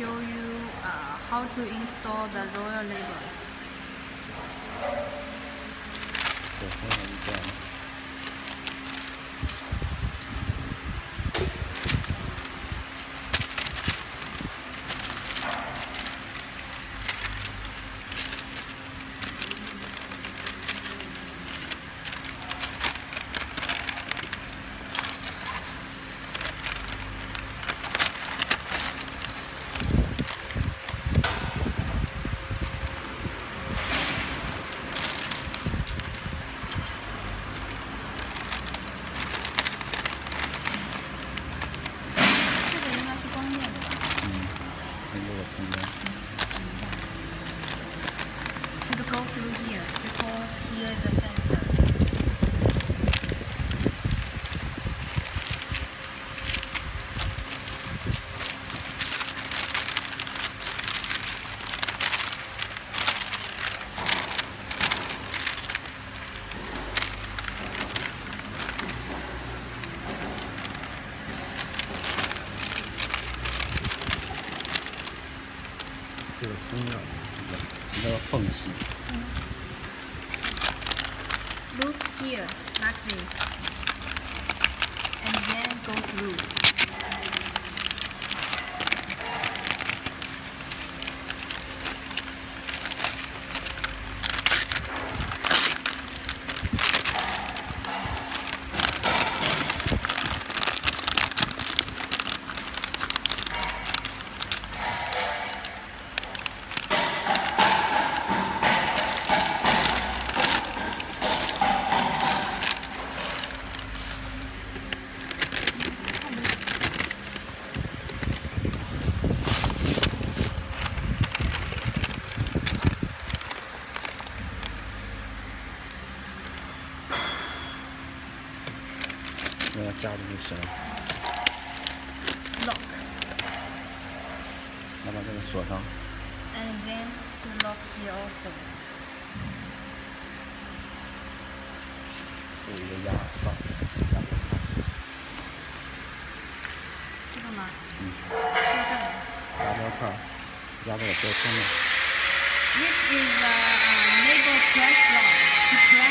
show you uh, how to install the royal labels. Thank you. 这个松了，一个一个缝隙。Look here, like this. And then go through. 让它夹住就行了。Lock. 来把这个锁上。And then to lock here also. 这有一个压上，压住它。这个吗？嗯，压标块，压标签上。This is uh, label press lock. To press